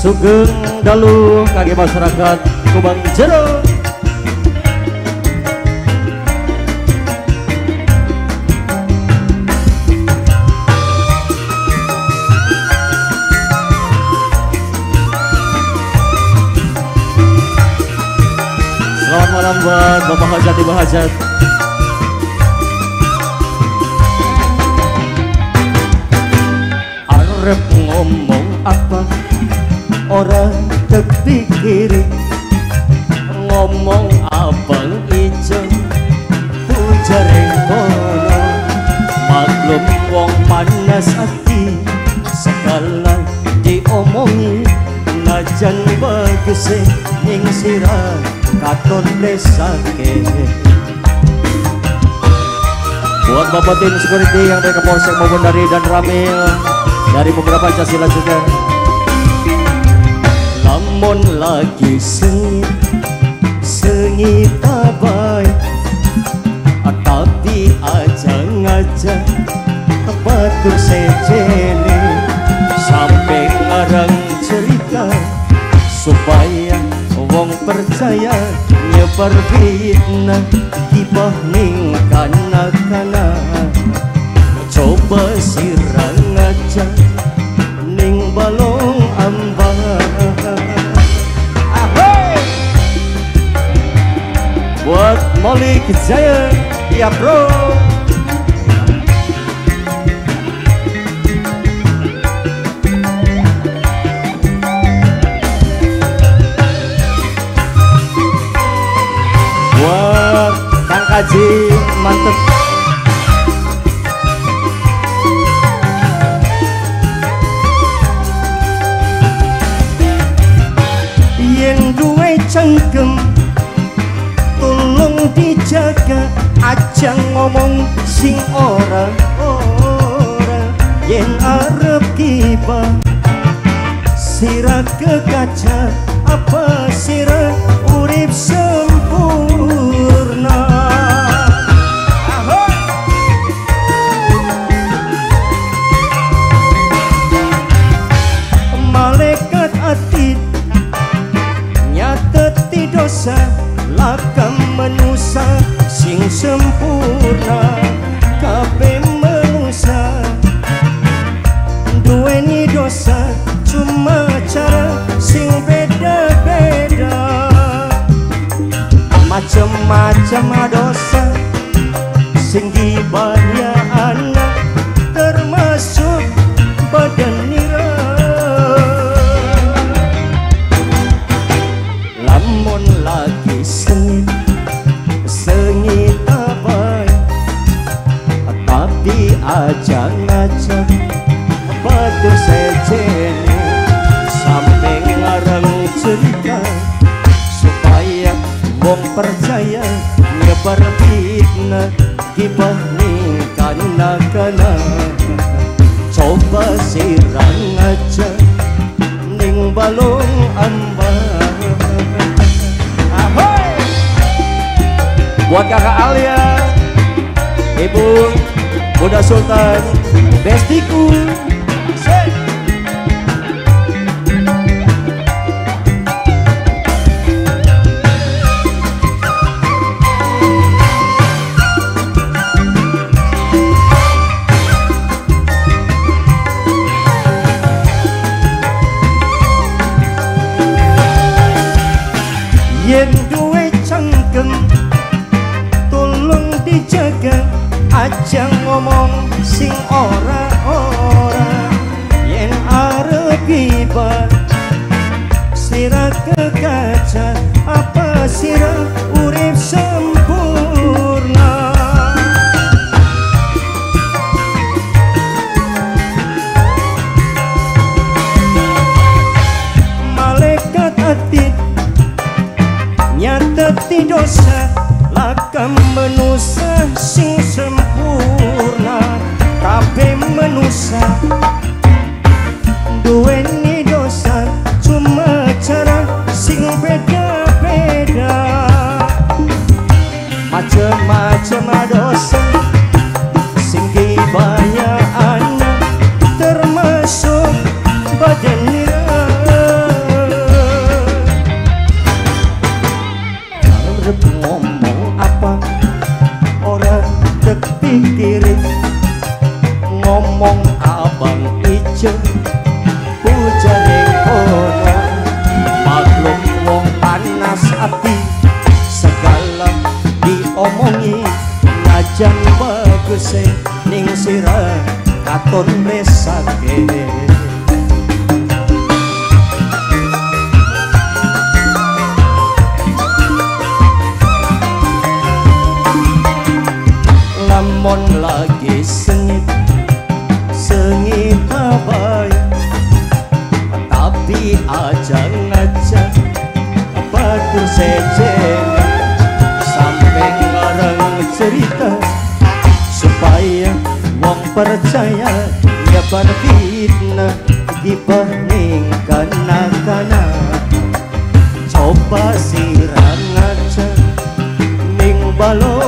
Sugeng Dalu kaki masyarakat Kubang Jero. Selamat malam buat Bapak Hajat Ibu Hajat. Arep ngomong apa Orang terpikir Ngomong abang ijo Pujar kono Maklum wong panas hati Segala diomongi Najan bagus ning sirah katon lesake. Buat Bapak tim security yang dari Kapolsek maupun dari dan Ramil Dari beberapa Pancasila juga Lamun lagi sengit Sengit abai Tapi aja ngaja Batu sejene Sampai ngarang cerita Supaya wong percaya nyebar fitnah. Hibah ning kana-kana Coba sirang aja Buat Molly Kejaya, ya bro. Buat Kang Kaji, mantep Tolong dijaga Aja ngomong sing ora ora. Yen arep kiba Sira ke kaca Apa sira duweni dosa cuma cara sing beda-beda. Macem-macem dosa sing dibaya anak termasuk badan nira. Lamun lagi sengit Sengit abai Tapi aja ngajak percaya Nyebar fitnah Gibah ning kana-kana Coba sirang aja Ning balong ambang Ahoy! Buat kakak Alia Ibu Bunda Sultan Bestiku ngomong sing ora-ora Yen arep gibar Sira ke kaca Apa sira urip sempurna? Malaikat atit nyateti dosa lakam menusa sing sempurna menusa duweni dosa cuma cara sing beda-beda. Macem-macem bojo bojone ora maklum wong panas ati segala diomongi najan baguse ning sira katon resake. Lamun lagi senyum di ajang-ajang Batur sejen Sampai ngarang cerita. Supaya wong percaya ya Nyebar fitnah di bening kanak-kanak Coba sirang aja Ning balon